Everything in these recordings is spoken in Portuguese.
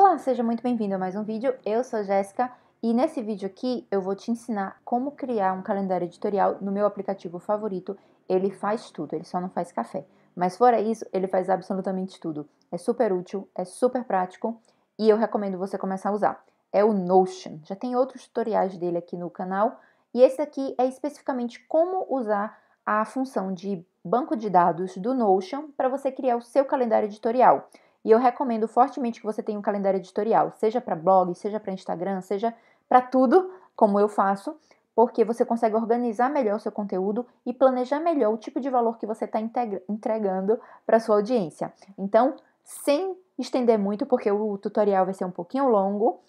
Olá, seja muito bem-vindo a mais um vídeo. Eu sou Jéssica e nesse vídeo aqui eu vou te ensinar como criar um calendário editorial no meu aplicativo favorito. Ele faz tudo, ele só não faz café. Mas fora isso, ele faz absolutamente tudo. É super útil, é super prático e eu recomendo você começar a usar. É o Notion. Já tem outros tutoriais dele aqui no canal e esse aqui é especificamente como usar a função de banco de dados do Notion para você criar o seu calendário editorial. E eu recomendo fortemente que você tenha um calendário editorial, seja para blog, seja para Instagram, seja para tudo, como eu faço, porque você consegue organizar melhor o seu conteúdo e planejar melhor o tipo de valor que você está entregando para sua audiência. Então, sem estender muito, porque o tutorial vai ser um pouquinho longo,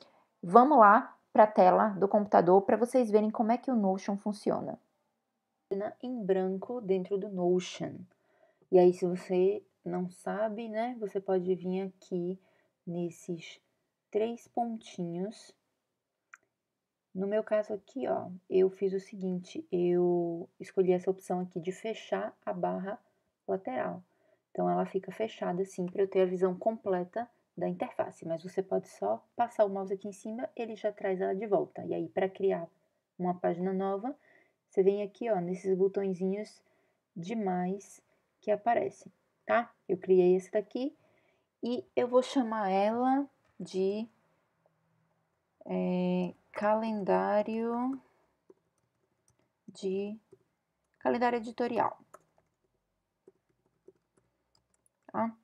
vamos lá para a tela do computador para vocês verem como é que o Notion funciona. Em branco dentro do Notion. E aí, se você não sabe, né? Você pode vir aqui nesses três pontinhos. No meu caso aqui, ó, eu fiz o seguinte, eu escolhi essa opção aqui de fechar a barra lateral. Então, ela fica fechada assim para eu ter a visão completa da interface, mas você pode só passar o mouse aqui em cima, ele já traz ela de volta. E aí, para criar uma página nova, você vem aqui, ó, nesses botõezinhos de mais que aparecem tá? Eu criei esse daqui e eu vou chamar ela de é, calendário de calendário editorial. Tá?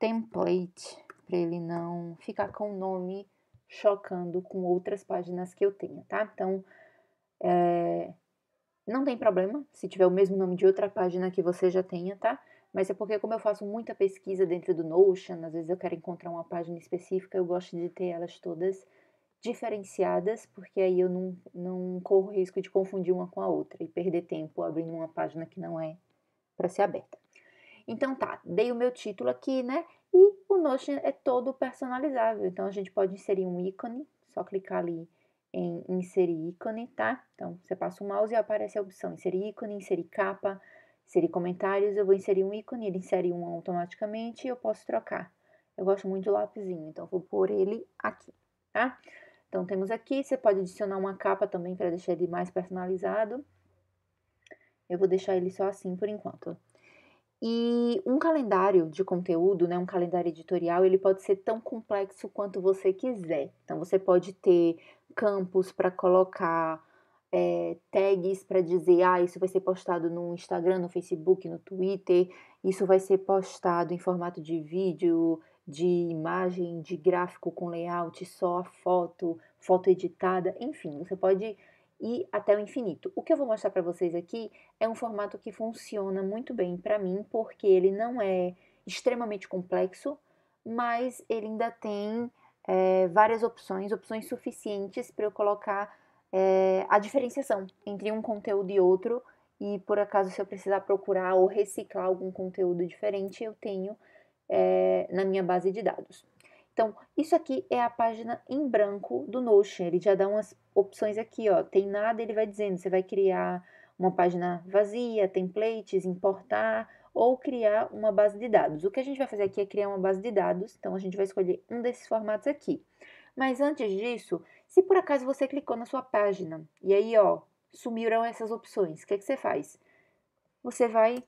Template, para ele não ficar com o nome chocando com outras páginas que eu tenha, tá? Então, é, não tem problema se tiver o mesmo nome de outra página que você já tenha, tá? Mas é porque como eu faço muita pesquisa dentro do Notion, às vezes eu quero encontrar uma página específica, eu gosto de ter elas todas diferenciadas, porque aí eu não, não corro risco de confundir uma com a outra e perder tempo abrindo uma página que não é para ser aberta. Então tá, dei o meu título aqui, né? E o Notion é todo personalizável, então a gente pode inserir um ícone, só clicar ali em inserir ícone, tá? Então você passa o mouse e aparece a opção inserir ícone, inserir capa, inserir comentários, eu vou inserir um ícone, ele insere um automaticamente e eu posso trocar. Eu gosto muito do lapisinho, então vou pôr ele aqui, tá? Então temos aqui, você pode adicionar uma capa também para deixar ele mais personalizado. Eu vou deixar ele só assim por enquanto. E um calendário de conteúdo, né, um calendário editorial, ele pode ser tão complexo quanto você quiser. Então você pode ter campos para colocar é, tags para dizer, ah, isso vai ser postado no Instagram, no Facebook, no Twitter, isso vai ser postado em formato de vídeo, de imagem, de gráfico com layout, só a foto, foto editada, enfim, você pode ir até o infinito. O que eu vou mostrar para vocês aqui é um formato que funciona muito bem para mim, porque ele não é extremamente complexo, mas ele ainda tem é, várias opções, opções suficientes para eu colocar é, a diferenciação entre um conteúdo e outro, e por acaso se eu precisar procurar ou reciclar algum conteúdo diferente, eu tenho é, na minha base de dados. Então, isso aqui é a página em branco do Notion, ele já dá umas opções aqui, ó, tem nada, ele vai dizendo, você vai criar uma página vazia, templates, importar ou criar uma base de dados. O que a gente vai fazer aqui é criar uma base de dados, então a gente vai escolher um desses formatos aqui. Mas antes disso, se por acaso você clicou na sua página e aí, ó, sumiram essas opções, o que, é que você faz? Você vai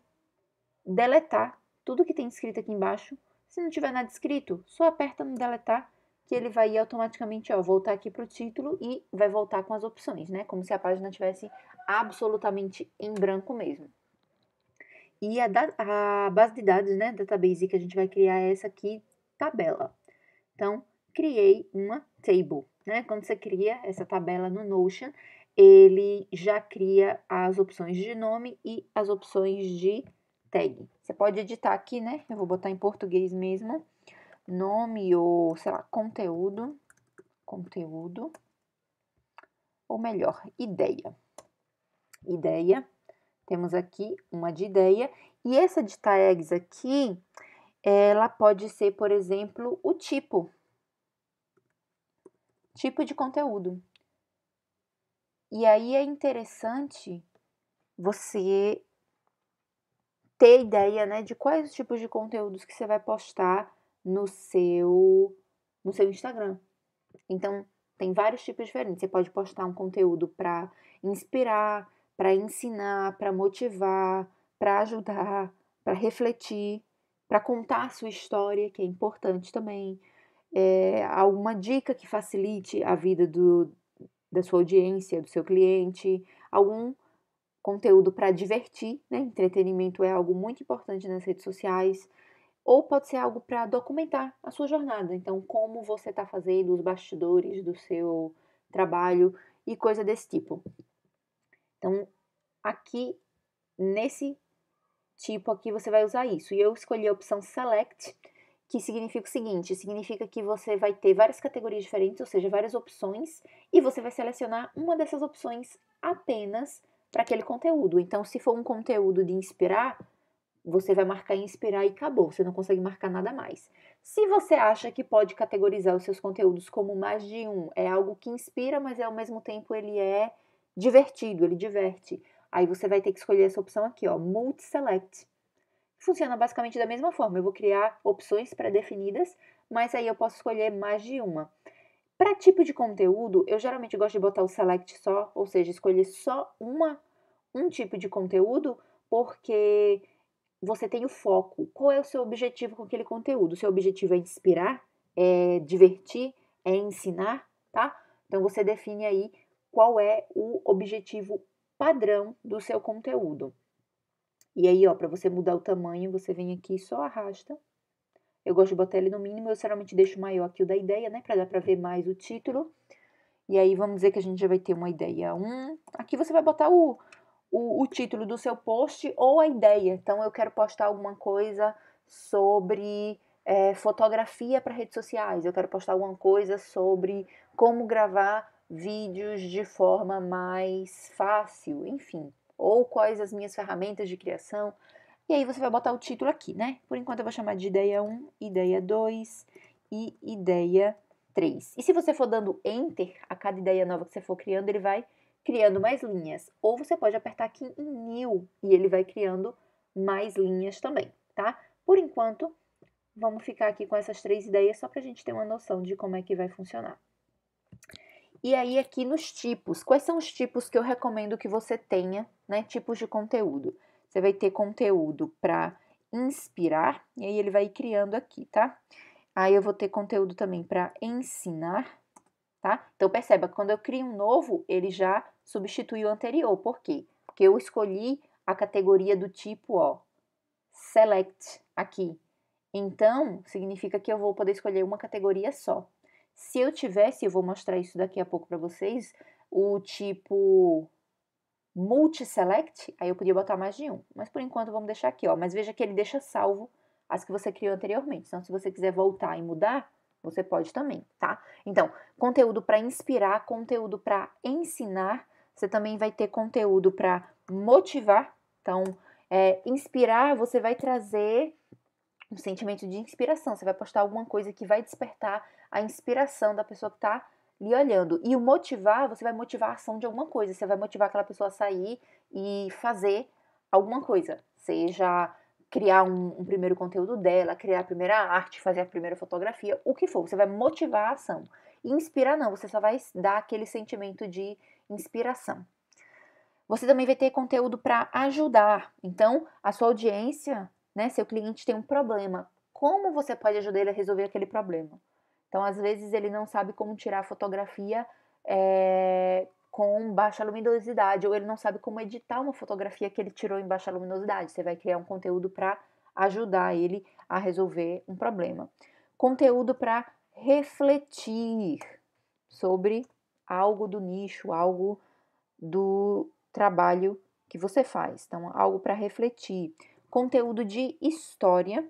deletar tudo que tem escrito aqui embaixo. Se não tiver nada escrito, só aperta no deletar que ele vai automaticamente, ó, voltar aqui para o título e vai voltar com as opções, né? Como se a página tivesse absolutamente em branco mesmo. E a, a base de dados, né, database que a gente vai criar é essa aqui, tabela. Então, criei uma table. Né? Quando você cria essa tabela no Notion, ele já cria as opções de nome e as opções de tag. Você pode editar aqui, né? Eu vou botar em português mesmo. Nome ou, sei lá, conteúdo. Conteúdo. Ou melhor, ideia. Ideia. Temos aqui uma de ideia. E essa de tags aqui, ela pode ser, por exemplo, o tipo tipo de conteúdo. E aí é interessante você ter ideia, né, de quais os tipos de conteúdos que você vai postar no seu no seu Instagram. Então, tem vários tipos diferentes. Você pode postar um conteúdo para inspirar, para ensinar, para motivar, para ajudar, para refletir, para contar a sua história, que é importante também. É, alguma dica que facilite a vida do, da sua audiência, do seu cliente, algum conteúdo para divertir, né? Entretenimento é algo muito importante nas redes sociais. Ou pode ser algo para documentar a sua jornada. Então, como você está fazendo os bastidores do seu trabalho e coisa desse tipo. Então, aqui nesse tipo aqui você vai usar isso. E eu escolhi a opção Select, que significa o seguinte: significa que você vai ter várias categorias diferentes, ou seja, várias opções, e você vai selecionar uma dessas opções apenas para aquele conteúdo. Então, se for um conteúdo de inspirar, você vai marcar inspirar e acabou, você não consegue marcar nada mais. Se você acha que pode categorizar os seus conteúdos como mais de um, é algo que inspira, mas ao mesmo tempo ele é divertido, ele diverte. Aí você vai ter que escolher essa opção aqui, ó, Multi Select. Funciona basicamente da mesma forma. Eu vou criar opções pré-definidas, mas aí eu posso escolher mais de uma. Para tipo de conteúdo, eu geralmente gosto de botar o select só, ou seja, escolher só uma um tipo de conteúdo, porque você tem o foco. Qual é o seu objetivo com aquele conteúdo? O seu objetivo é inspirar, é divertir, é ensinar, tá? Então você define aí qual é o objetivo padrão do seu conteúdo. E aí, ó, para você mudar o tamanho, você vem aqui e só arrasta. Eu gosto de botar ele no mínimo, eu geralmente deixo maior aqui o da ideia, né, para dar para ver mais o título. E aí, vamos dizer que a gente já vai ter uma ideia 1. Um, aqui você vai botar o, o, o título do seu post ou a ideia. Então, eu quero postar alguma coisa sobre é, fotografia para redes sociais. Eu quero postar alguma coisa sobre como gravar vídeos de forma mais fácil, enfim, ou quais as minhas ferramentas de criação. E aí você vai botar o título aqui, né? Por enquanto eu vou chamar de ideia 1, ideia 2 e ideia 3. E se você for dando enter a cada ideia nova que você for criando, ele vai criando mais linhas. Ou você pode apertar aqui em new e ele vai criando mais linhas também, tá? Por enquanto, vamos ficar aqui com essas três ideias só para a gente ter uma noção de como é que vai funcionar. E aí, aqui nos tipos, quais são os tipos que eu recomendo que você tenha, né? Tipos de conteúdo. Você vai ter conteúdo para inspirar, e aí ele vai criando aqui, tá? Aí eu vou ter conteúdo também para ensinar, tá? Então perceba, quando eu crio um novo, ele já substitui o anterior. Por quê? Porque eu escolhi a categoria do tipo, ó, select aqui. Então, significa que eu vou poder escolher uma categoria só. Se eu tivesse, eu vou mostrar isso daqui a pouco para vocês, o tipo multi-select, aí eu podia botar mais de um. Mas por enquanto vamos deixar aqui, ó. Mas veja que ele deixa salvo as que você criou anteriormente. Então, se você quiser voltar e mudar, você pode também, tá? Então, conteúdo para inspirar, conteúdo para ensinar, você também vai ter conteúdo para motivar. Então, é, inspirar, você vai trazer um sentimento de inspiração. Você vai postar alguma coisa que vai despertar a inspiração da pessoa que está lhe olhando. E o motivar, você vai motivar a ação de alguma coisa. Você vai motivar aquela pessoa a sair e fazer alguma coisa. Seja criar um, um, primeiro conteúdo dela, criar a primeira arte, fazer a primeira fotografia, o que for. Você vai motivar a ação. E inspirar não, você só vai dar aquele sentimento de inspiração. Você também vai ter conteúdo para ajudar. Então, a sua audiência, né, seu cliente tem um problema. Como você pode ajudar ele a resolver aquele problema? Então, às vezes, ele não sabe como tirar a fotografia é, com baixa luminosidade, ou ele não sabe como editar uma fotografia que ele tirou em baixa luminosidade. Você vai criar um conteúdo para ajudar ele a resolver um problema. Conteúdo para refletir sobre algo do nicho, algo do trabalho que você faz. Então, algo para refletir. Conteúdo de história,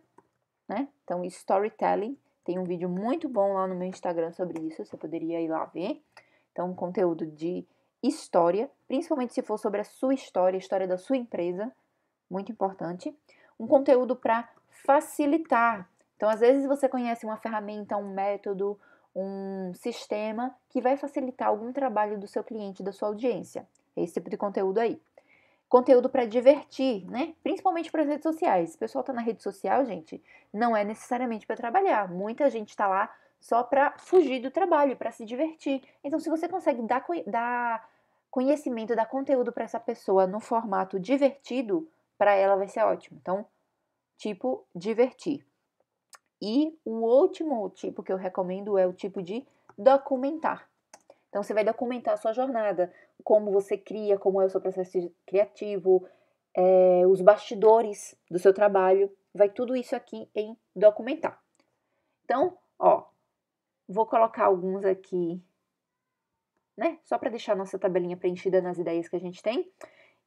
né? Então, storytelling tem um vídeo muito bom lá no meu Instagram sobre isso, você poderia ir lá ver. Então, conteúdo de história, principalmente se for sobre a sua história, a história da sua empresa, muito importante. Um conteúdo para facilitar. Então, às vezes você conhece uma ferramenta, um método, um sistema que vai facilitar algum trabalho do seu cliente, da sua audiência. Esse tipo de conteúdo aí conteúdo para divertir, né? Principalmente para as redes sociais. O pessoal tá na rede social, gente, não é necessariamente para trabalhar. Muita gente está lá só para fugir do trabalho, para se divertir. Então, se você consegue dar, dar conhecimento, dar conteúdo para essa pessoa no formato divertido, para ela vai ser ótimo. Então, tipo divertir. E o último tipo que eu recomendo é o tipo de documentar. Então, você vai documentar a sua jornada, como você cria, como é o seu processo criativo, é, os bastidores do seu trabalho. Vai tudo isso aqui em documentar. Então, ó, vou colocar alguns aqui, né? Só para deixar nossa tabelinha preenchida nas ideias que a gente tem.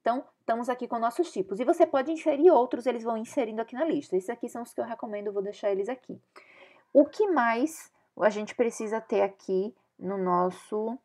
Então, estamos aqui com nossos tipos. E você pode inserir outros, eles vão inserindo aqui na lista. Esses aqui são os que eu recomendo, vou deixar eles aqui. O que mais a gente precisa ter aqui no nosso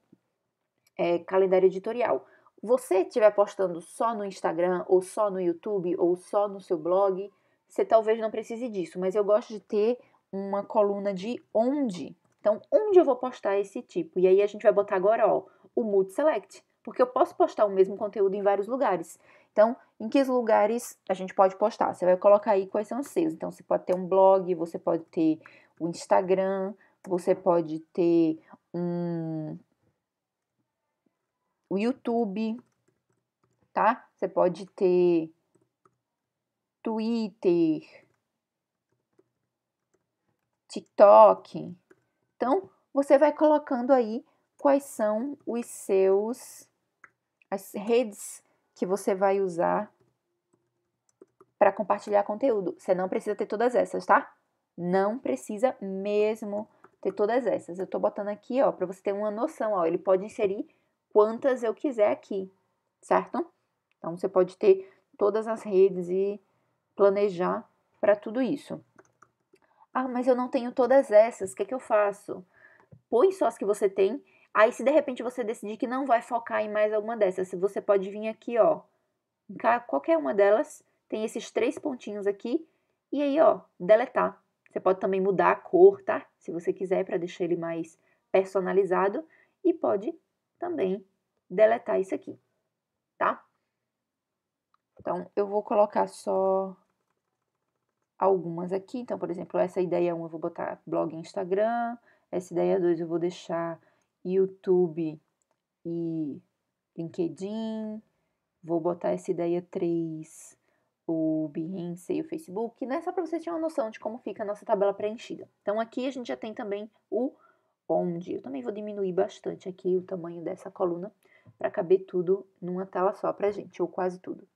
é, calendário editorial? Você estiver postando só no Instagram, ou só no YouTube, ou só no seu blog, você talvez não precise disso, mas eu gosto de ter uma coluna de onde. Então, onde eu vou postar esse tipo? E aí a gente vai botar agora, ó, o Mood Select porque eu posso postar o mesmo conteúdo em vários lugares. Então, em que lugares a gente pode postar? Você vai colocar aí quais são os seus. Então, você pode ter um blog, você pode ter o Instagram, você pode ter o YouTube, tá? Você pode ter Twitter, TikTok. Então, você vai colocando aí quais são os seus as redes que você vai usar para compartilhar conteúdo. Você não precisa ter todas essas, tá? Não precisa mesmo ter todas essas. Eu tô botando aqui, ó, para você ter uma noção, ó, ele pode inserir quantas eu quiser aqui, certo? Então você pode ter todas as redes e planejar para tudo isso. Ah, mas eu não tenho todas essas, o que, é que eu faço? Põe só as que você tem Aí, se de repente você decidir que não vai focar em mais alguma dessas, você pode vir aqui, ó, qualquer uma delas, tem esses três pontinhos aqui, e aí, ó, deletar. Você pode também mudar a cor, tá? Se você quiser, para deixar ele mais personalizado, e pode também deletar isso aqui, tá? Então, eu vou colocar só algumas aqui. Então, por exemplo, essa ideia 1 eu vou botar blog e Instagram, essa ideia 2 eu vou deixar YouTube e LinkedIn. Vou botar essa ideia 3, o Behance e o Facebook, né? Só para vocês terem uma noção de como fica a nossa tabela preenchida. Então, aqui a gente já tem também o onde. Eu também vou diminuir bastante aqui o tamanho dessa coluna para caber tudo numa tela só pra gente, ou quase tudo.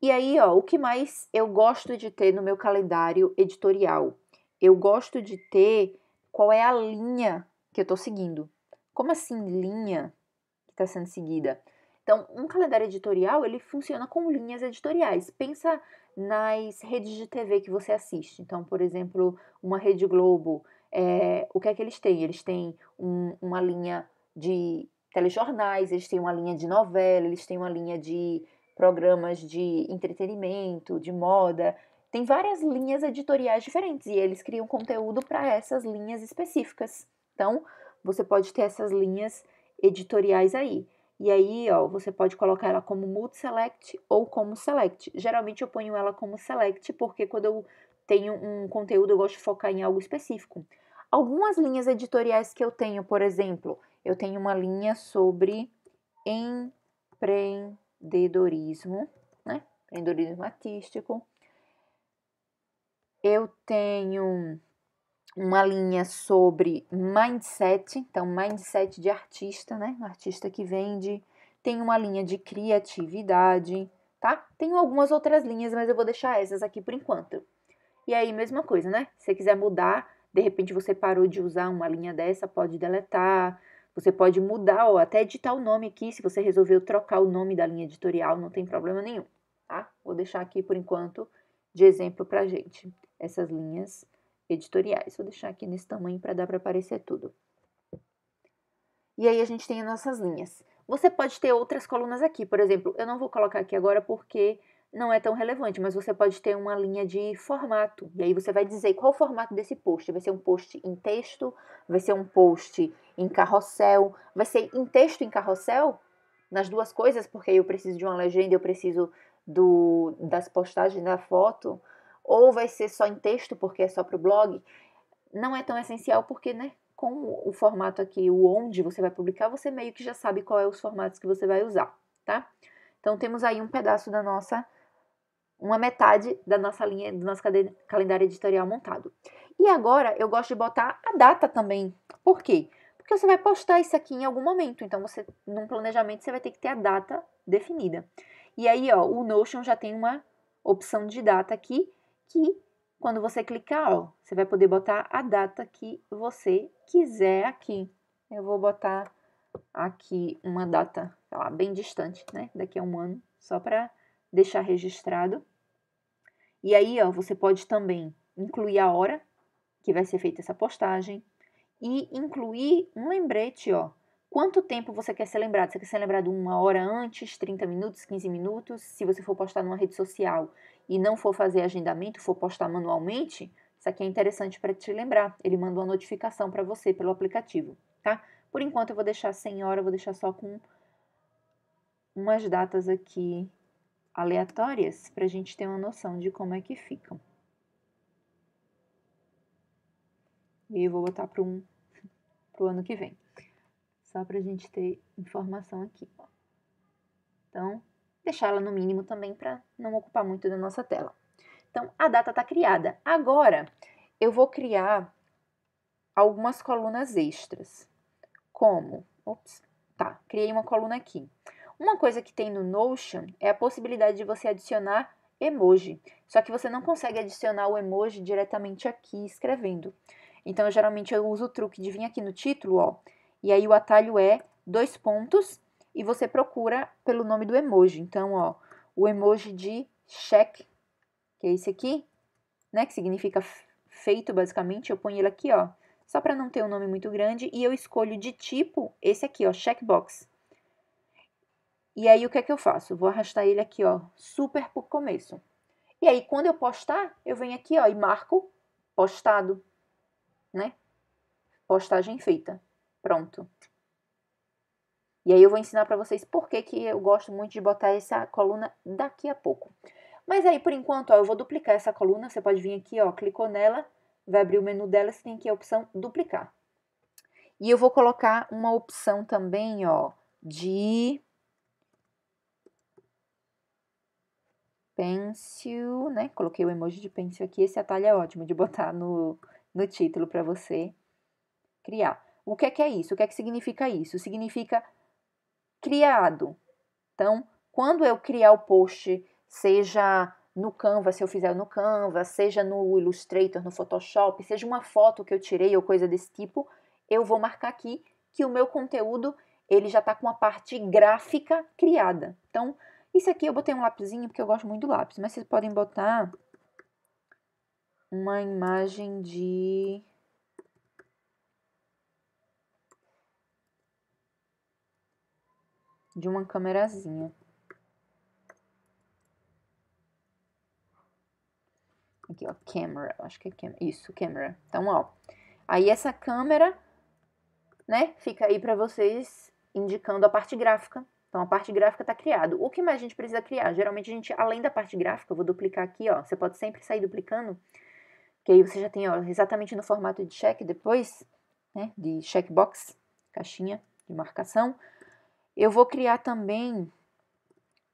E aí, ó, o que mais eu gosto de ter no meu calendário editorial? Eu gosto de ter qual é a linha que eu estou seguindo. Como assim linha que está sendo seguida? Então, um calendário editorial, ele funciona com linhas editoriais. Pensa nas redes de TV que você assiste. Então, por exemplo, uma Rede Globo, é, o que é que eles têm? Eles têm um, uma linha de telejornais, eles têm uma linha de novela, eles têm uma linha de programas de entretenimento, de moda. Tem várias linhas editoriais diferentes e eles criam conteúdo para essas linhas específicas. Então, você pode ter essas linhas editoriais aí. E aí, ó, você pode colocar ela como multi-select ou como select. Geralmente eu ponho ela como select porque quando eu tenho um conteúdo eu gosto de focar em algo específico. Algumas linhas editoriais que eu tenho, por exemplo, eu tenho uma linha sobre empreendedorismo, né? Empreendedorismo artístico. Eu tenho uma linha sobre mindset, então mindset de artista, né? artista que vende. Tem uma linha de criatividade, tá? Tenho algumas outras linhas, mas eu vou deixar essas aqui por enquanto. E aí, mesma coisa, né? Se você quiser mudar, de repente você parou de usar uma linha dessa, pode deletar. Você pode mudar, ou até editar o nome aqui, se você resolveu trocar o nome da linha editorial, não tem problema nenhum, tá? Vou deixar aqui por enquanto de exemplo pra gente essas linhas editoriais. Vou deixar aqui nesse tamanho para dar para aparecer tudo. E aí a gente tem as nossas linhas. Você pode ter outras colunas aqui, por exemplo, eu não vou colocar aqui agora porque não é tão relevante, mas você pode ter uma linha de formato. E aí você vai dizer qual o formato desse post. Vai ser um post em texto, vai ser um post em carrossel, vai ser em texto em carrossel, nas duas coisas, porque eu preciso de uma legenda, eu preciso do, das postagens da foto ou vai ser só em texto porque é só para o blog. não é tão essencial porque, né, com o formato aqui, o onde você vai publicar, você meio que já sabe qual é os formatos que você vai usar, tá? Então temos aí um pedaço da nossa uma metade da nossa linha, do nosso calendário editorial montado. E agora eu gosto de botar a data também. Por quê? Porque você vai postar isso aqui em algum momento. Então, você, num planejamento, você vai ter que ter a data definida. E aí, ó, o Notion já tem uma opção de data aqui que quando você clicar, ó, você vai poder botar a data que você quiser aqui. Eu vou botar aqui uma data, sei lá, bem distante, né? Daqui a um ano, só para deixar registrado. E aí, ó, você pode também incluir a hora que vai ser feita essa postagem e incluir um lembrete, ó. Quanto tempo você quer ser lembrado? Você quer ser lembrado uma hora antes, 30 minutos, 15 minutos? Se você for postar numa rede social e não for fazer agendamento, for postar manualmente, isso aqui é interessante para te lembrar. Ele manda uma notificação para você pelo aplicativo, tá? Por enquanto eu vou deixar sem hora, vou deixar só com umas datas aqui aleatórias para a gente ter uma noção de como é que ficam. E eu vou botar para um, o ano que vem. Só para a gente ter informação aqui. Ó. Então, deixar ela no mínimo também para não ocupar muito da nossa tela. Então, a data está criada. Agora, eu vou criar algumas colunas extras. Como? Ops, tá, criei uma coluna aqui. Uma coisa que tem no Notion é a possibilidade de você adicionar emoji. Só que você não consegue adicionar o emoji diretamente aqui escrevendo. Então, eu, geralmente eu uso o truque de vir aqui no título, ó, e aí o atalho é dois pontos e você procura pelo nome do emoji. Então, ó, o emoji de check, que é esse aqui, né, que significa feito basicamente, eu ponho ele aqui, ó, só para não ter um nome muito grande, e eu escolho de tipo esse aqui, ó, checkbox. E aí, o que é que eu faço? Vou arrastar ele aqui, ó, super por começo. E aí, quando eu postar, eu venho aqui, ó, e marco postado, né? Postagem feita. Pronto. E aí eu vou ensinar para vocês por que, que eu gosto muito de botar essa coluna daqui a pouco. Mas aí, por enquanto, ó, eu vou duplicar essa coluna. Você pode vir aqui, ó, clicou nela, vai abrir o menu dela, você tem aqui a opção duplicar. E eu vou colocar uma opção também, ó, de pencil, né? Coloquei o emoji de pencil aqui. Esse atalho é ótimo de botar no, no título para você criar. O que é que é isso? O que é que significa isso? Significa criado. Então, quando eu criar o post, seja no Canva, se eu fizer no Canva, seja no Illustrator, no Photoshop, seja uma foto que eu tirei ou coisa desse tipo, eu vou marcar aqui que o meu conteúdo ele já está com a parte gráfica criada. Então, isso aqui eu botei um lapisinho porque eu gosto muito do lápis, mas vocês podem botar uma imagem de de uma câmerazinha. Aqui, ó, camera, acho que é camera. Isso, camera. Então, ó, aí essa câmera, né, fica aí para vocês indicando a parte gráfica então, a parte gráfica está criada. O que mais a gente precisa criar? Geralmente, a gente, além da parte gráfica, eu vou duplicar aqui, ó. Você pode sempre sair duplicando, que aí você já tem, ó, exatamente no formato de check depois, né, de checkbox, caixinha de marcação. Eu vou criar também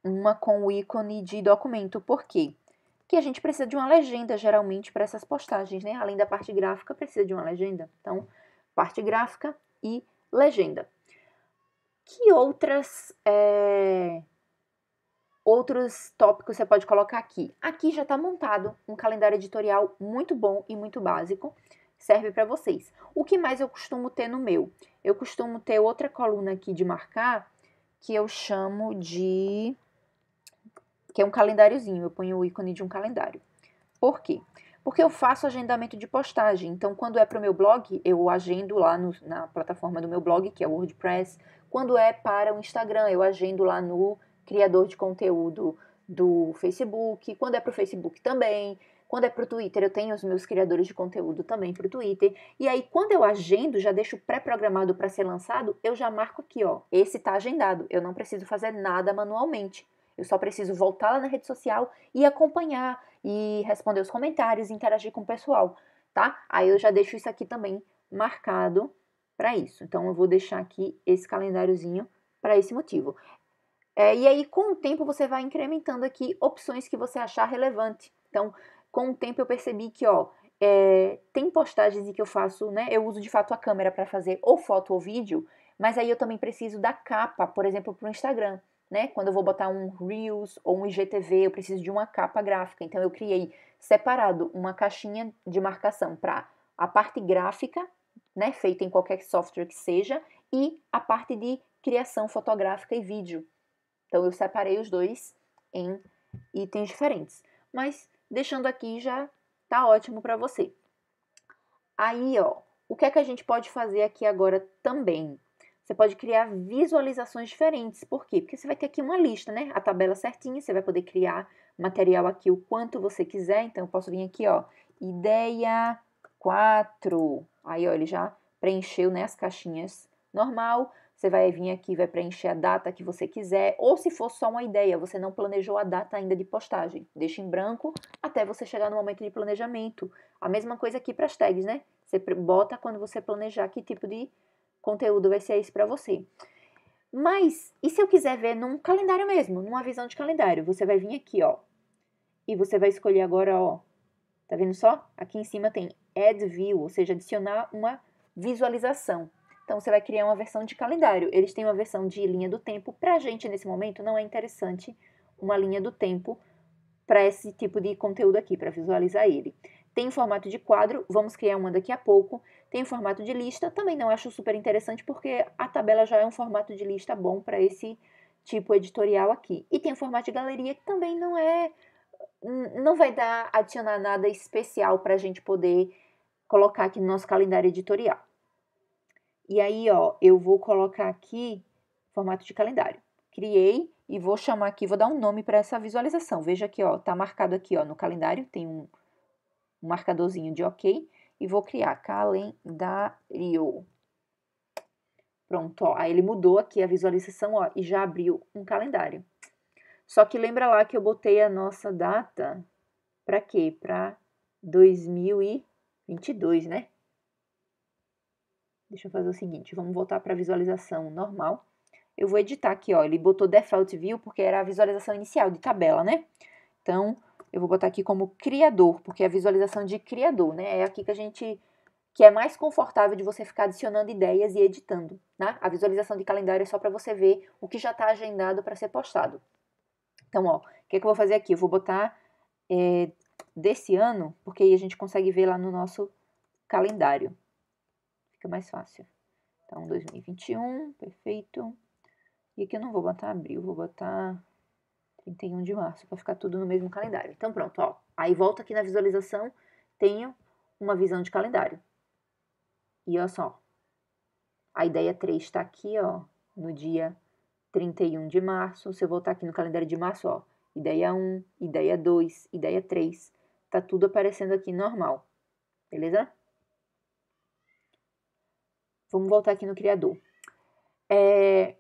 uma com o ícone de documento. Por quê? Porque a gente precisa de uma legenda, geralmente, para essas postagens, né? Além da parte gráfica, precisa de uma legenda. Então, parte gráfica e legenda. Que outras é, outros tópicos você pode colocar aqui? Aqui já está montado um calendário editorial muito bom e muito básico, serve para vocês. O que mais eu costumo ter no meu? Eu costumo ter outra coluna aqui de marcar que eu chamo de que é um calendáriozinho, eu ponho o ícone de um calendário. Por quê? Porque eu faço agendamento de postagem. Então, quando é para o meu blog, eu agendo lá no, na plataforma do meu blog, que é o WordPress. Quando é para o Instagram, eu agendo lá no criador de conteúdo do Facebook. Quando é para o Facebook também. Quando é para o Twitter, eu tenho os meus criadores de conteúdo também para o Twitter. E aí, quando eu agendo, já deixo pré-programado para ser lançado, eu já marco aqui, ó. Esse está agendado. Eu não preciso fazer nada manualmente. Eu só preciso voltar lá na rede social e acompanhar e responder os comentários, interagir com o pessoal. tá? Aí eu já deixo isso aqui também marcado para isso. Então, eu vou deixar aqui esse calendáriozinho para esse motivo. É, e aí, com o tempo, você vai incrementando aqui opções que você achar relevante. Então, com o tempo, eu percebi que, ó, é, tem postagens em que eu faço, né? Eu uso de fato a câmera para fazer ou foto ou vídeo, mas aí eu também preciso da capa, por exemplo, para o Instagram. Né? Quando eu vou botar um Reels ou um IGTV, eu preciso de uma capa gráfica. Então eu criei separado uma caixinha de marcação para a parte gráfica, né, feita em qualquer software que seja, e a parte de criação fotográfica e vídeo. Então eu separei os dois em itens diferentes. Mas deixando aqui já tá ótimo para você. Aí, ó, o que é que a gente pode fazer aqui agora também? Você pode criar visualizações diferentes. Por quê? Porque você vai ter aqui uma lista, né? A tabela certinha, você vai poder criar material aqui o quanto você quiser. Então, eu posso vir aqui, ó, ideia 4. Aí, ó, ele já preencheu, né, as caixinhas normal. Você vai vir aqui, vai preencher a data que você quiser, ou se for só uma ideia, você não planejou a data ainda de postagem, deixa em branco até você chegar no momento de planejamento. A mesma coisa aqui para as tags, né? Você bota quando você planejar que tipo de conteúdo vai ser esse para você. Mas, e se eu quiser ver num calendário mesmo, numa visão de calendário? Você vai vir aqui, ó, e você vai escolher agora, ó, tá vendo só? Aqui em cima tem Add View, ou seja, adicionar uma visualização. Então, você vai criar uma versão de calendário. Eles têm uma versão de linha do tempo. Para a gente, nesse momento, não é interessante uma linha do tempo para esse tipo de conteúdo aqui, para visualizar ele. Tem formato de quadro, vamos criar uma daqui a pouco. Tem formato de lista, também não acho super interessante porque a tabela já é um formato de lista bom para esse tipo editorial aqui. E tem o formato de galeria que também não é não vai dar adicionar nada especial para a gente poder colocar aqui no nosso calendário editorial. E aí, ó, eu vou colocar aqui formato de calendário. Criei e vou chamar aqui, vou dar um nome para essa visualização. Veja aqui, ó, tá marcado aqui, ó, no calendário, tem um, um marcadorzinho de OK e vou criar calendário. Pronto, ó, aí ele mudou aqui a visualização, ó, e já abriu um calendário. Só que lembra lá que eu botei a nossa data para quê? Para 2022, né? Deixa eu fazer o seguinte, vamos voltar para a visualização normal. Eu vou editar aqui, ó, ele botou Default View porque era a visualização inicial de tabela, né? Então, eu vou botar aqui como criador, porque é a visualização de criador, né? É aqui que a gente que é mais confortável de você ficar adicionando ideias e editando, né? A visualização de calendário é só para você ver o que já está agendado para ser postado. Então, ó, o que, é que eu vou fazer aqui? Eu vou botar é, desse ano, porque aí a gente consegue ver lá no nosso calendário fica mais fácil. Então, 2021, perfeito. E aqui eu não vou botar abril, vou botar 31 de março, para ficar tudo no mesmo calendário. Então, pronto, ó. Aí volta aqui na visualização, tenho uma visão de calendário. E olha só, a ideia 3 está aqui, ó, no dia 31 de março. Se eu voltar aqui no calendário de março, ó, ideia 1, ideia 2, ideia 3, tá tudo aparecendo aqui normal. Beleza? Vamos voltar aqui no criador. É,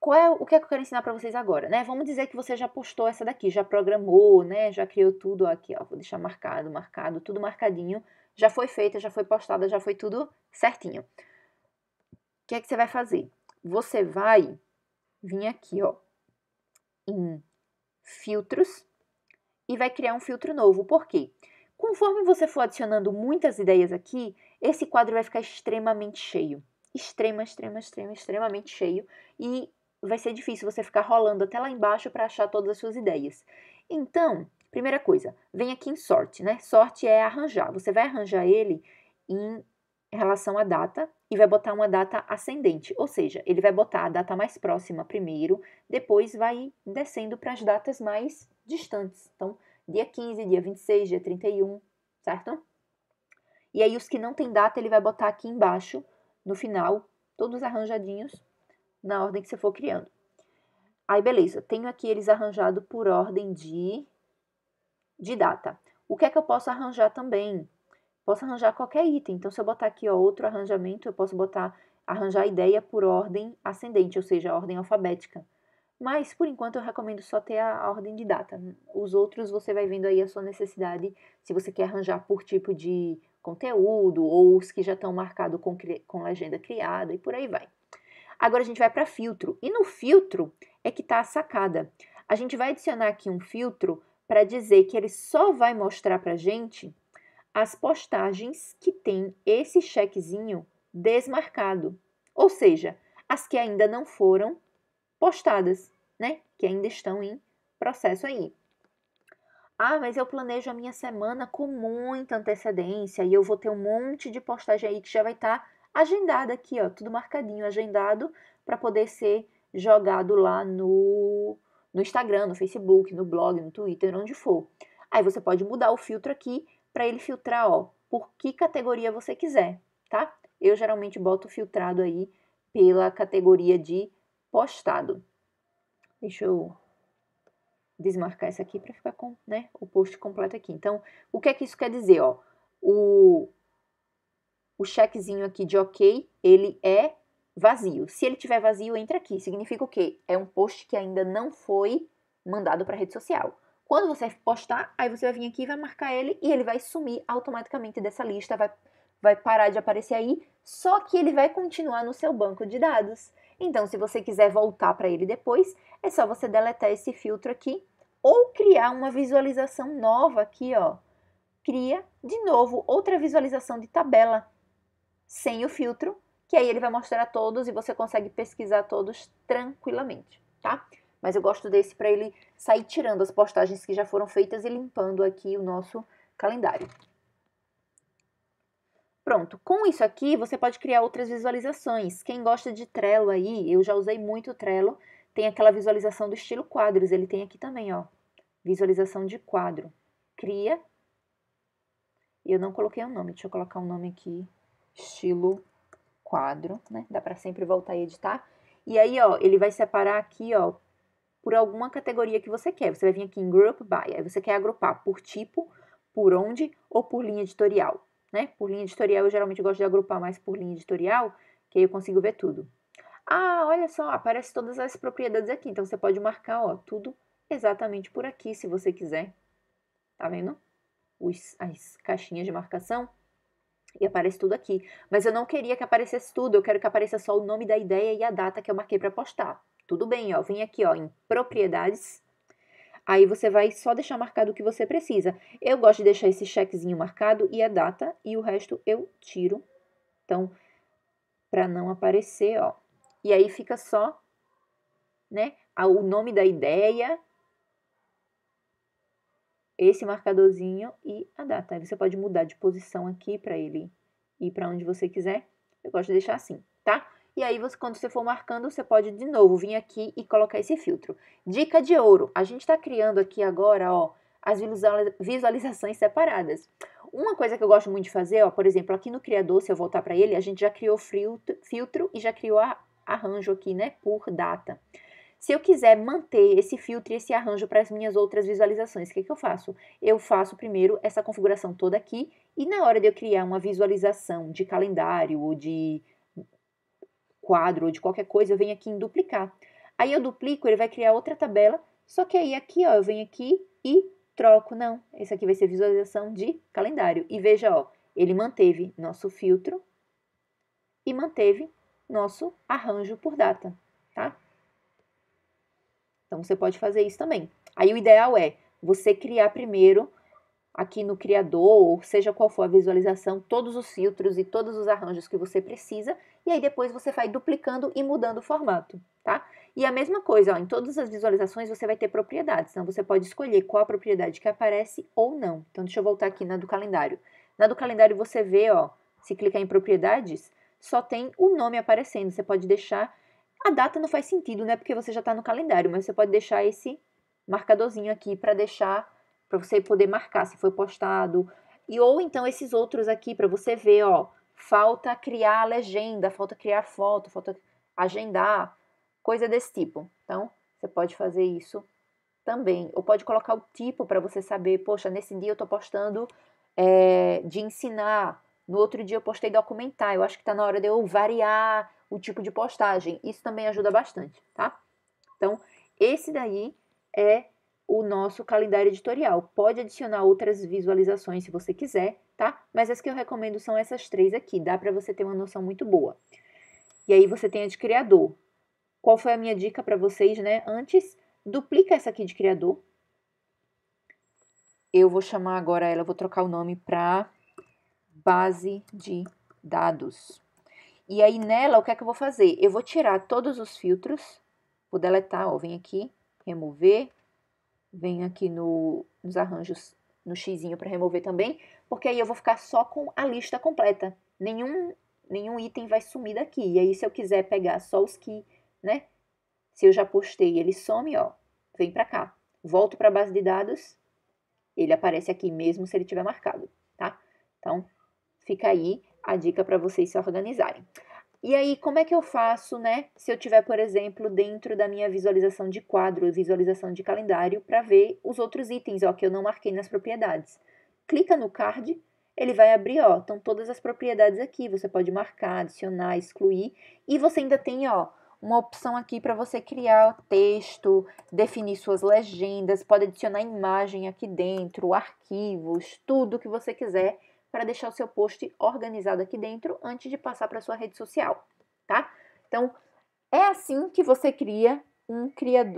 qual é o que, é que eu quero ensinar para vocês agora, né? Vamos dizer que você já postou essa daqui, já programou, né? Já criou tudo aqui, ó. Vou deixar marcado, marcado, tudo marcadinho. Já foi feita, já foi postada, já foi tudo certinho. O que é que você vai fazer? Você vai vir aqui, ó, em filtros e vai criar um filtro novo. Por quê? Conforme você for adicionando muitas ideias aqui, esse quadro vai ficar extremamente cheio. Extrema, extrema, extrema, extremamente cheio. E vai ser difícil você ficar rolando até lá embaixo para achar todas as suas ideias. Então, primeira coisa, vem aqui em sorte, né? Sorte é arranjar. Você vai arranjar ele em relação à data e vai botar uma data ascendente, ou seja, ele vai botar a data mais próxima primeiro, depois vai descendo para as datas mais distantes. Então, dia 15, dia 26, dia 31, certo? E aí os que não tem data, ele vai botar aqui embaixo, no final, todos arranjadinhos, na ordem que você for criando. Aí, beleza, tenho aqui eles arranjados por ordem de, de data. O que é que eu posso arranjar também? Posso arranjar qualquer item. Então, se eu botar aqui ó, outro arranjamento, eu posso botar arranjar ideia por ordem ascendente, ou seja, ordem alfabética. Mas, por enquanto, eu recomendo só ter a ordem de data. Os outros você vai vendo aí a sua necessidade, se você quer arranjar por tipo de conteúdo ou os que já estão marcados com, com legenda criada e por aí vai. Agora a gente vai para filtro. E no filtro é que está a sacada. A gente vai adicionar aqui um filtro para dizer que ele só vai mostrar para a gente as postagens que tem esse chequezinho desmarcado. Ou seja, as que ainda não foram postadas, né? Que ainda estão em processo aí. Ah, mas eu planejo a minha semana com muita antecedência e eu vou ter um monte de postagem aí que já vai estar tá agendada aqui, ó, tudo marcadinho, agendado para poder ser jogado lá no, no Instagram, no Facebook, no blog, no Twitter, onde for. Aí você pode mudar o filtro aqui para ele filtrar, ó, por que categoria você quiser, tá? Eu geralmente boto filtrado aí pela categoria de postado. Deixa eu desmarcar essa aqui para ficar com né, o post completo aqui. Então, o que é que isso quer dizer? Ó? O, o checkzinho aqui de ok, ele é vazio. Se ele tiver vazio, entra aqui. Significa o quê? É um post que ainda não foi mandado para a rede social. Quando você postar, aí você vai vir aqui, vai marcar ele e ele vai sumir automaticamente dessa lista, vai, vai parar de aparecer aí, só que ele vai continuar no seu banco de dados. Então, se você quiser voltar para ele depois, é só você deletar esse filtro aqui ou criar uma visualização nova aqui, ó. Cria de novo outra visualização de tabela sem o filtro, que aí ele vai mostrar todos e você consegue pesquisar todos tranquilamente, tá? Mas eu gosto desse para ele sair tirando as postagens que já foram feitas e limpando aqui o nosso calendário. Pronto, com isso aqui você pode criar outras visualizações. Quem gosta de Trello aí, eu já usei muito Trello, tem aquela visualização do estilo quadros, ele tem aqui também, ó. Visualização de quadro. Cria. E eu não coloquei o um nome, deixa eu colocar um nome aqui. Estilo quadro, né? Dá para sempre voltar e editar. E aí, ó, ele vai separar aqui, ó, por alguma categoria que você quer. Você vai vir aqui em Group By, aí você quer agrupar por tipo, por onde ou por linha editorial né? Por linha editorial, eu geralmente gosto de agrupar mais por linha editorial, que aí eu consigo ver tudo. Ah, olha só, aparece todas as propriedades aqui. Então, você pode marcar, ó, tudo exatamente por aqui, se você quiser. Tá vendo? Os, as caixinhas de marcação. E aparece tudo aqui. Mas eu não queria que aparecesse tudo. Eu quero que apareça só o nome da ideia e a data que eu marquei para postar. Tudo bem, ó. Vem aqui, ó, em propriedades Aí você vai só deixar marcado o que você precisa. Eu gosto de deixar esse chequezinho marcado e a data, e o resto eu tiro. Então, para não aparecer, ó. E aí fica só, né, o nome da ideia, esse marcadorzinho e a data. Aí você pode mudar de posição aqui para ele ir para onde você quiser. Eu gosto de deixar assim, tá? E aí, você, quando você for marcando, você pode de novo vir aqui e colocar esse filtro. Dica de ouro: a gente está criando aqui agora, ó, as visualizações separadas. Uma coisa que eu gosto muito de fazer, ó, por exemplo, aqui no criador, se eu voltar para ele, a gente já criou filtro e já criou arranjo aqui, né, por data. Se eu quiser manter esse filtro e esse arranjo para as minhas outras visualizações, o que, que eu faço? Eu faço primeiro essa configuração toda aqui e na hora de eu criar uma visualização de calendário ou de quadro ou de qualquer coisa, eu venho aqui em duplicar. Aí eu duplico, ele vai criar outra tabela, só que aí aqui, ó, eu venho aqui e troco. Não, esse aqui vai ser visualização de calendário. E veja, ó, ele manteve nosso filtro e manteve nosso arranjo por data, tá? Então, você pode fazer isso também. Aí, o ideal é você criar primeiro aqui no criador, ou seja qual for a visualização, todos os filtros e todos os arranjos que você precisa, e aí depois você vai duplicando e mudando o formato, tá? E a mesma coisa, ó, em todas as visualizações você vai ter propriedades, então você pode escolher qual a propriedade que aparece ou não. Então deixa eu voltar aqui na do calendário. Na do calendário você vê, ó, se clicar em propriedades, só tem o nome aparecendo, você pode deixar... A data não faz sentido, né, porque você já está no calendário, mas você pode deixar esse marcadorzinho aqui para deixar para você poder marcar se foi postado. E ou então esses outros aqui para você ver, ó, falta criar a legenda, falta criar foto, falta agendar, coisa desse tipo. Então, você pode fazer isso também. Ou pode colocar o tipo para você saber, poxa, nesse dia eu estou postando é, de ensinar, no outro dia eu postei documentar. Eu acho que está na hora de eu variar o tipo de postagem. Isso também ajuda bastante, tá? Então, esse daí é o nosso calendário editorial. Pode adicionar outras visualizações se você quiser, tá? Mas as que eu recomendo são essas três aqui, dá para você ter uma noção muito boa. E aí você tem a de criador. Qual foi a minha dica para vocês, né? Antes, duplica essa aqui de criador. Eu vou chamar agora ela, vou trocar o nome para base de dados. E aí nela, o que é que eu vou fazer? Eu vou tirar todos os filtros, vou deletar, ó, vem aqui, remover, venho aqui no, nos arranjos, no xizinho para remover também, porque aí eu vou ficar só com a lista completa. Nenhum, nenhum item vai sumir daqui. E aí se eu quiser pegar só os que, né, se eu já postei, ele some, ó, vem para cá. Volto para a base de dados, ele aparece aqui mesmo se ele tiver marcado, tá? Então, fica aí a dica para vocês se organizarem. E aí, como é que eu faço, né? Se eu tiver, por exemplo, dentro da minha visualização de quadro, visualização de calendário, para ver os outros itens, ó, que eu não marquei nas propriedades. Clica no card, ele vai abrir, ó, estão todas as propriedades aqui. Você pode marcar, adicionar, excluir. E você ainda tem, ó, uma opção aqui para você criar texto, definir suas legendas, pode adicionar imagem aqui dentro, arquivos, tudo que você quiser para deixar o seu post organizado aqui dentro antes de passar para sua rede social, tá? Então, é assim que você cria um,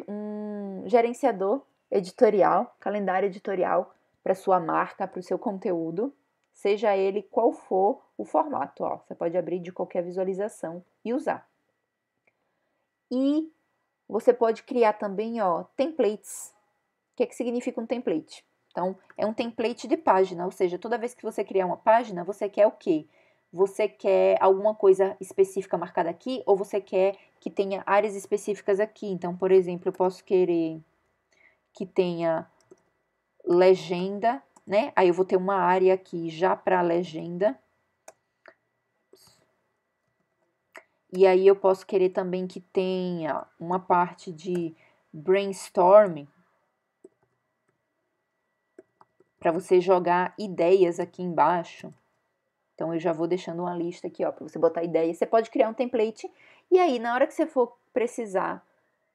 um gerenciador editorial, calendário editorial para sua marca, para o seu conteúdo, seja ele qual for o formato. Ó, você pode abrir de qualquer visualização e usar. E você pode criar também ó, templates. O que, é que significa um template? Então, é um template de página, ou seja, toda vez que você criar uma página, você quer o quê? Você quer alguma coisa específica marcada aqui ou você quer que tenha áreas específicas aqui? Então, por exemplo, eu posso querer que tenha legenda, né? Aí eu vou ter uma área aqui já para legenda. E aí eu posso querer também que tenha uma parte de brainstorming, para você jogar ideias aqui embaixo. Então, eu já vou deixando uma lista aqui, ó, para você botar ideias. Você pode criar um template e aí, na hora que você for precisar,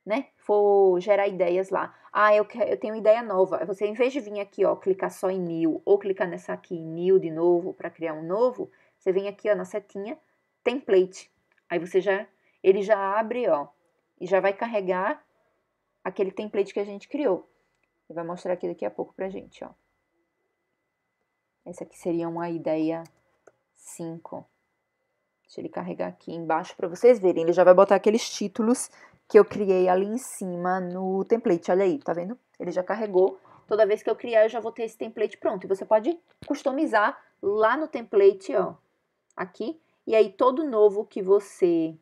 né, for gerar ideias lá, ah, eu, quero, eu tenho ideia nova. Você, em vez de vir aqui, ó, clicar só em new ou clicar nessa aqui new de novo para criar um novo, você vem aqui, ó, na setinha, template. Aí você já, ele já abre, ó, e já vai carregar aquele template que a gente criou. E vai mostrar aqui daqui a pouco pra gente, ó. Essa aqui seria uma ideia 5. Deixa ele carregar aqui embaixo para vocês verem. Ele já vai botar aqueles títulos que eu criei ali em cima no template. Olha aí, tá vendo? Ele já carregou. Toda vez que eu criar, eu já vou ter esse template pronto. E você pode customizar lá no template, ó, aqui. E aí, todo novo que você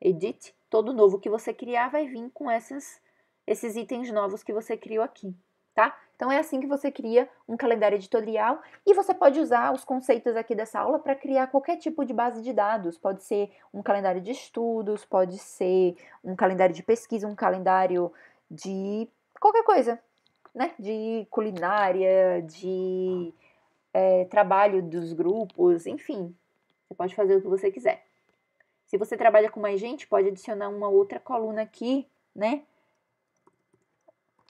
edite, todo novo que você criar, vai vir com essas, esses itens novos que você criou aqui, tá? Então é assim que você cria um calendário editorial e você pode usar os conceitos aqui dessa aula para criar qualquer tipo de base de dados. Pode ser um calendário de estudos, pode ser um calendário de pesquisa, um calendário de qualquer coisa, né? De culinária, de é, trabalho dos grupos, enfim. Você pode fazer o que você quiser. Se você trabalha com mais gente, pode adicionar uma outra coluna aqui, né?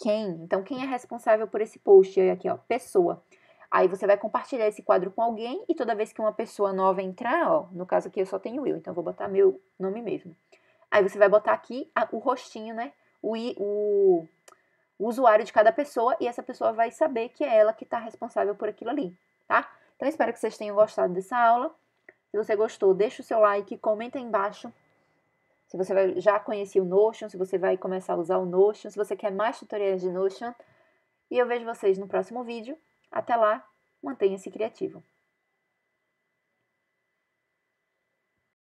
Quem. Então, quem é responsável por esse post? Aí aqui, ó, pessoa. Aí você vai compartilhar esse quadro com alguém e toda vez que uma pessoa nova entrar, ó, no caso aqui eu só tenho eu, então vou botar meu nome mesmo. Aí você vai botar aqui a, o rostinho, né? O, o, o usuário de cada pessoa e essa pessoa vai saber que é ela que está responsável por aquilo ali, tá? Então espero que vocês tenham gostado dessa aula. Se você gostou, deixa o seu like, comenta aí embaixo se você vai, já conhecia o Notion, se você vai começar a usar o Notion, se você quer mais tutoriais de Notion. E eu vejo vocês no próximo vídeo. Até lá, mantenha-se criativo.